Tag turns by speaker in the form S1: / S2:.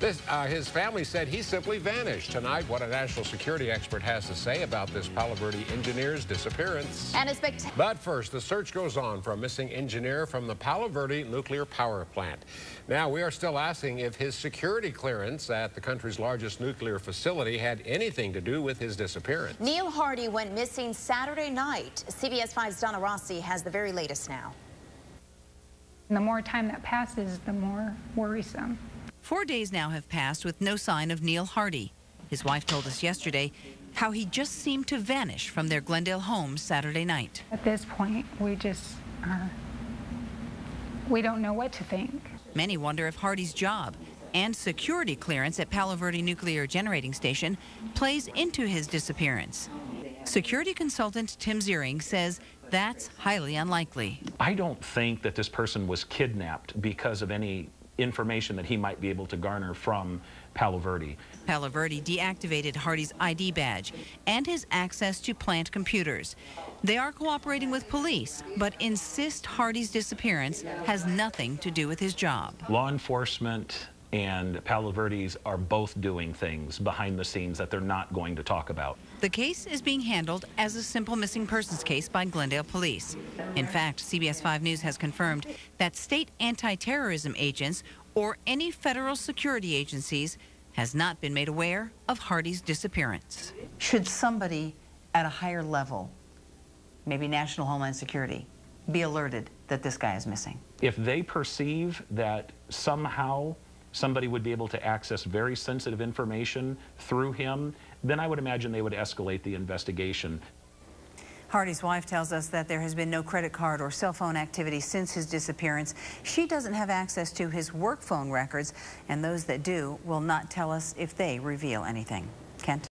S1: This, uh, his family said he simply vanished. Tonight, what a national security expert has to say about this Palo Verde engineer's disappearance.
S2: And a spectacular.
S1: But first, the search goes on for a missing engineer from the Palo Verde nuclear power plant. Now, we are still asking if his security clearance at the country's largest nuclear facility had anything to do with his disappearance.
S2: Neil Hardy went missing Saturday night. CBS 5's Donna Rossi has the very latest now.
S3: And the more time that passes, the more worrisome.
S4: Four days now have passed with no sign of Neil Hardy. His wife told us yesterday how he just seemed to vanish from their Glendale home Saturday night.
S3: At this point, we just are, we don't know what to think.
S4: Many wonder if Hardy's job and security clearance at Palo Verde Nuclear Generating Station plays into his disappearance. Security consultant Tim Zehring says that's highly unlikely.
S5: I don't think that this person was kidnapped because of any information that he might be able to garner from Palo Verde.
S4: Palo Verde deactivated Hardy's ID badge and his access to plant computers. They are cooperating with police, but insist Hardy's disappearance has nothing to do with his job.
S5: Law enforcement and Palo Verde's are both doing things behind the scenes that they're not going to talk about.
S4: The case is being handled as a simple missing persons case by Glendale Police. In fact, CBS 5 News has confirmed that state anti-terrorism agents or any federal security agencies has not been made aware of Hardy's disappearance.
S6: Should somebody at a higher level, maybe National Homeland Security, be alerted that this guy is missing?
S5: If they perceive that somehow somebody would be able to access very sensitive information through him, then I would imagine they would escalate the investigation.
S6: Hardy's wife tells us that there has been no credit card or cell phone activity since his disappearance. She doesn't have access to his work phone records, and those that do will not tell us if they reveal anything. Kent?